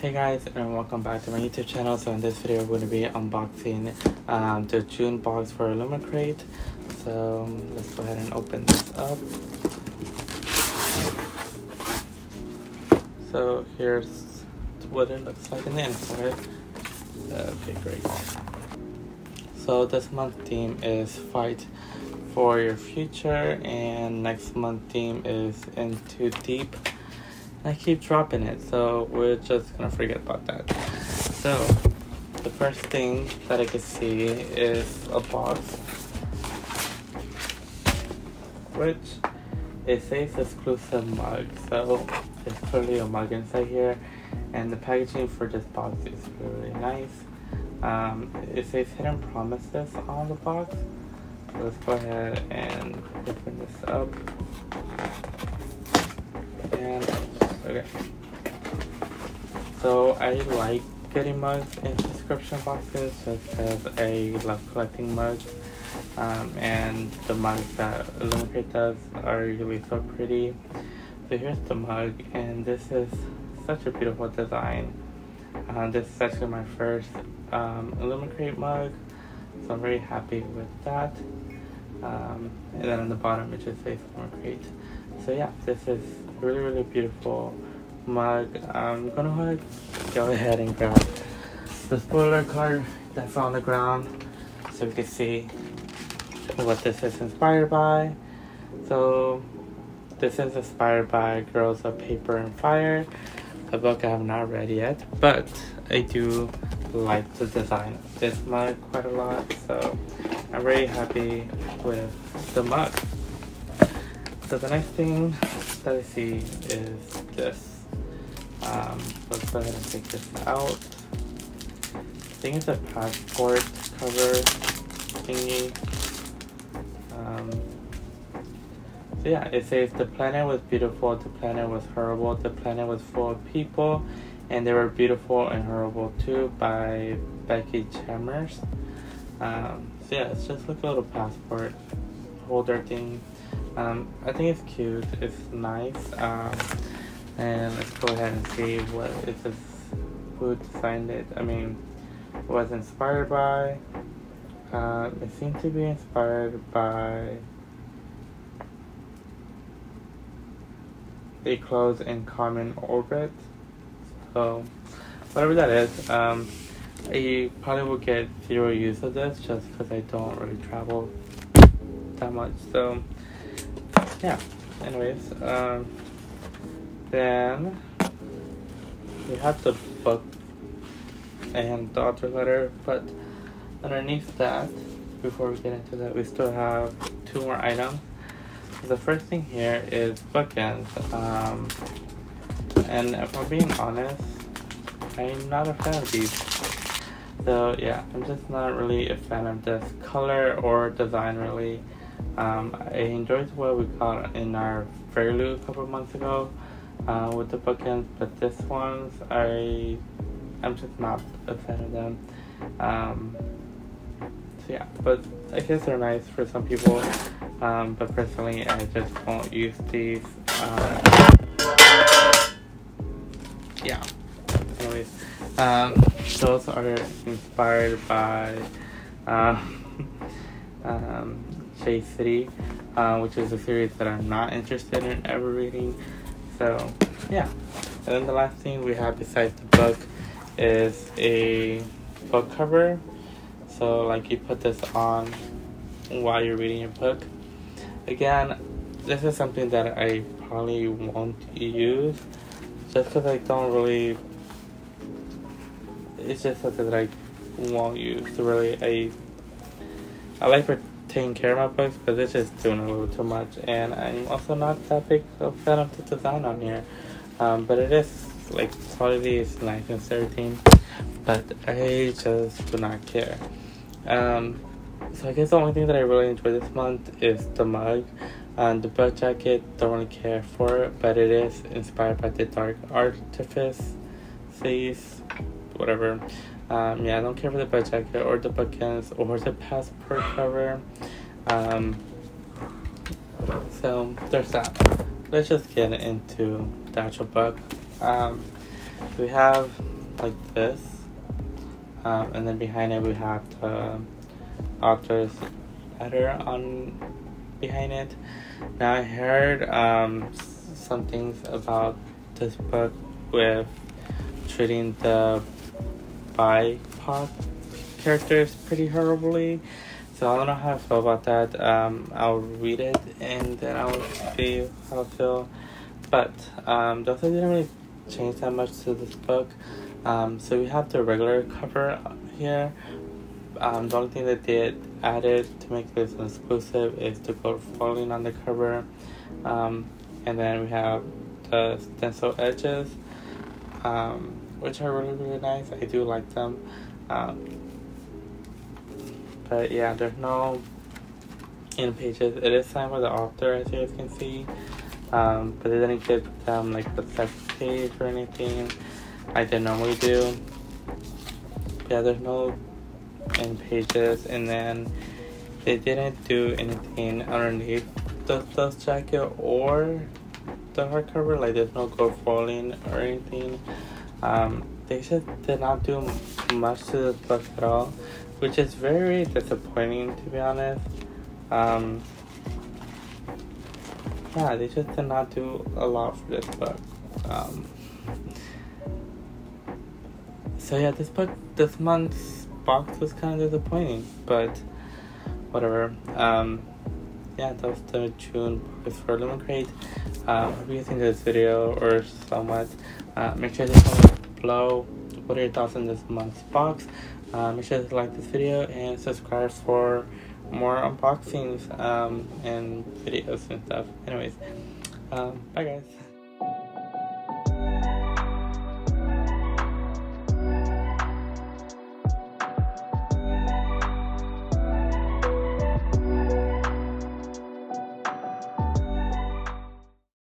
Hey guys and welcome back to my YouTube channel. So in this video we're going to be unboxing um, the June box for Illumicrate. So let's go ahead and open this up. So here's what it looks like in the inside. Okay, great. So this month theme is Fight for Your Future and next month theme is Into Deep. I keep dropping it, so we're just gonna forget about that. So, the first thing that I can see is a box, which it says exclusive mug. So, there's clearly a mug inside here, and the packaging for this box is really nice. Um, it says hidden promises on the box. Let's go ahead and open this up. And Okay. So I like getting mugs in subscription boxes just because I love collecting mugs. Um, and the mugs that Illumicrate does are usually so pretty. So here's the mug, and this is such a beautiful design. Uh, this is actually my first um, Illumicrate mug, so I'm very happy with that. Um, and then on the bottom it just says Illumicrate. So yeah, this is really really beautiful mug. I'm gonna go ahead and grab the spoiler card that's on the ground so we can see what this is inspired by. So this is inspired by Girls of Paper and Fire, a book I have not read yet, but I do like the design of this mug quite a lot, so I'm very happy with the mug. So the next thing that I see is this. Um, let's go ahead and take this out. I think it's a passport cover thingy. Um, so yeah, it says the planet was beautiful, the planet was horrible, the planet was full of people, and they were beautiful and horrible too by Becky Chambers. Um, so yeah, it's just like a little passport holder thing. Um, I think it's cute. It's nice. Um, and let's go ahead and see what it says. Who designed it? I mean, was inspired by. Uh, it seemed to be inspired by a Closed and Common Orbit. So, whatever that is, um, I probably will get zero use of this just because I don't really travel that much. So, yeah anyways um, then we have the book and the author letter but underneath that before we get into that we still have two more items the first thing here is bookends um, and if I'm being honest I'm not a fan of these so yeah I'm just not really a fan of this color or design really um, I enjoyed what we got in our FairyLoot a couple months ago uh, with the bookends, but this ones I I'm just not a fan of them. Um, so yeah, but I guess they're nice for some people. Um, but personally, I just won't use these. Uh, yeah. Um, those are inspired by. Uh, um, Jade City, uh, which is a series that I'm not interested in ever reading. So, yeah. And then the last thing we have besides the book is a book cover. So, like, you put this on while you're reading your book. Again, this is something that I probably won't use just because I don't really. It's just something that I won't use. Really, I I like for taking care of my books, but it's just doing a little too much. And I'm also not that big of a fan of the design on here. Um, but it is, like, quality is nice and everything. But I just do not care. Um, so I guess the only thing that I really enjoy this month is the mug. And the belt jacket, don't really care for it, but it is inspired by the Dark Artifice face, whatever. Um, yeah, I don't care for the belt jacket or the bookends or the passport cover. Um, so there's that. Let's just get into the actual book. Um, we have like this. Um, and then behind it we have the author's letter on behind it. Now I heard um, some things about this book with treating the BIPOC characters pretty horribly. So I don't know how I feel about that. Um, I'll read it and then I'll see how I feel. But um, those didn't really change that much to this book. Um, so we have the regular cover here. Um, the only thing that they added to make this exclusive is the gold foiling on the cover. Um, and then we have the stencil edges, um, which are really, really nice. I do like them. Um, but yeah, there's no in pages. It is signed by the author, as you guys can see. Um, but they didn't give them like the second page or anything like they normally do. Yeah, there's no in pages, and then they didn't do anything underneath the dust jacket or the hardcover. Like there's no gold foiling or anything. Um, they just did not do much to the book at all, which is very disappointing to be honest. Um, yeah, they just did not do a lot for this book. Um, so yeah, this book, this month's box was kind of disappointing, but whatever. Um, yeah, that was the June box for Illumicrate. Um, hope you guys enjoyed this video or somewhat. Uh, make sure to comment below what are your thoughts on this month's box. Uh, make sure to like this video and subscribe for more unboxings um, and videos and stuff. Anyways, um, bye guys.